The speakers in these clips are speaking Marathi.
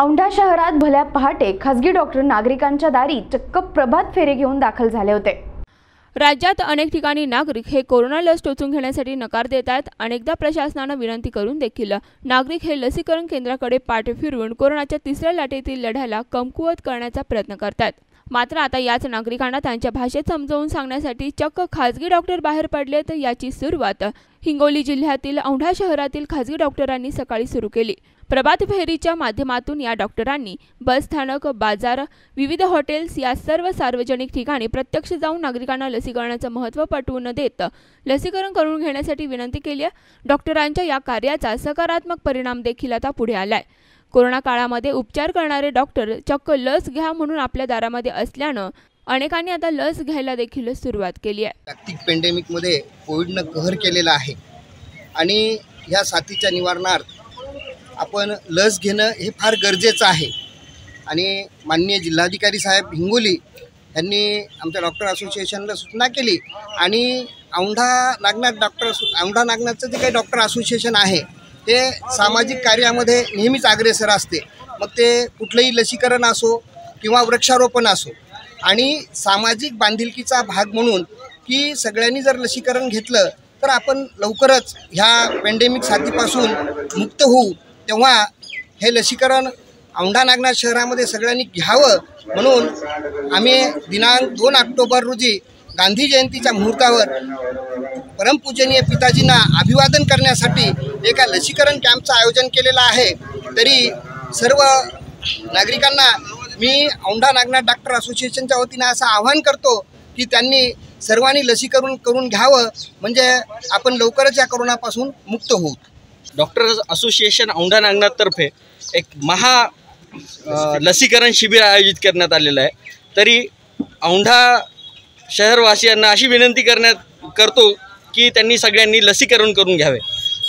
औंढा शहरात भल्या पहाटे खासगी डॉक्टर नागरिकांच्या दारी चक्क प्रभात फेरे घेऊन दाखल झाले होते. राज्यात अनेक ठिकाणी नागरिक हे कोरोना लस टोचून घेण्यासाठी नकार देत आहेत. अनेकदा प्रशासनानं विनंती करून देखील नागरिक हे लसीकरण केंद्राकडे पाठ फिरवून कोरोनाच्या तिसऱ्या लाटेतील लढ्याला कमकुवत करण्याचा प्रयत्न करतात मात्र आता याच नागरिकांना त्यांच्या भाषेत समजावून सांगण्यासाठी चक्क खाजगी डॉक्टर बाहेर पडलेत याची सुरुवात हिंगोली जिल्ह्यातील औंढा शहरातील खाजगी डॉक्टरांनी सकाळी सुरू केली. प्रभात फेरीच्या माध्यमातून या डॉक्टरांनी बस स्थानक बाजार विविध हॉटेल्स या सर्व सार्वजनिक ठिकाणी प्रत्यक्ष जाऊन नागरिकांना लसीकरणाचं महत्त्व पटवून देत लसीकरण करून घेण्यासाठी विनंती केली आहे. डॉक्टरांच्या या कार्याचा सकारात्मक परिणाम देखील आता पुढे आलाय. कोरोना काळामध्ये उपचार करणारे डॉक्टर चक्क लस घ्या म्हणून आपल्या दारामध्ये असल्यानं अनेकांनी आता लस घ्यायला देखील सुरुवात केली आहे. जागतिक पेंडेमिकमध्ये कोविडनं कहर केलेला आहे. आणि ह्या साथीच्या निवारणार्थ आपण लस घेणं हे फार गरजेचं आहे. आणि माननीय जिल्हाधिकारी साहेब हिंगोली यांनी आमच्या डॉक्टर असोसिएशनला सूचना केली. आणि औंढा नागनाथ डॉक्टर औंढा नागनाथचं जे काही डॉक्टर असोसिएशन आहे ते सामाजिक कार्यामध्ये नेहमीच अग्रेसर असते. मग ते कुठलंही लसीकरण असो किंवा वृक्षारोपण असो. आणि सामाजिक बांधिलकीचा भाग म्हणून की सगळ्यांनी जर लसीकरण घेतलं तर आपण लवकरच ह्या पेंडेमिक साथीपासून मुक्त होऊ. तेव्हा हे लसीकरण औंढा नागनाथ शहरामध्ये सगळ्यांनी घ्यावं म्हणून आम्ही दिनांक दोन ऑक्टोबर रोजी गांधी जयंतीच्या मुहूर्तावर परमपूजनीय पिताजींना अभिवादन करण्यासाठी एका लसीकरण कॅम्पचं आयोजन केलेलं आहे. तरी सर्व नागरिकांना मी औंढा नागनाथ डॉक्टर असोसिएशनच्या वतीनं असं आवाहन करतो की त्यांनी सर्वांनी लसीकरण करून घ्यावं. म्हणजे आपण लवकरच या करोनापासून मुक्त होऊ. डॉक्टर असोसिएशन औंढा नागनाथतर्फे एक महा लसीकरण शिबिर आयोजित करण्यात आलेलं आहे. तरी औंढा शहरवासियांना अशी विनंती करण्यात करतो की त्यांनी सगळ्यांनी लसीकरण करून घ्यावे.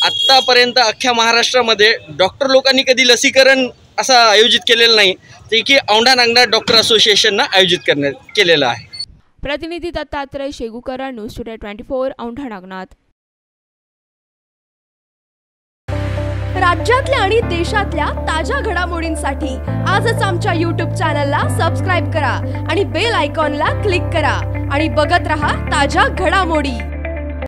आत्तापर्यंत अख्ख्या महाराष्ट्रामध्ये डॉक्टर लोकांनी कधी लसीकरण असं आयोजित केलेलं नाही ते की औंढा नागनाथ डॉक्टर असोसिएशननं आयोजित करण्यात केलेलं आहे. प्रतिनिधी Dattatray Shegukar News Today twenty four Aundha Nagnath. राज्यातल्या आणि देशातल्या ताज्या घडामोडींसाठी आजच आमच्या यूट्यूब चॅनलला सबस्क्राईब करा आणि बेल आयकॉनला क्लिक करा. आणि बघत रहा ताज्या घडामोडी.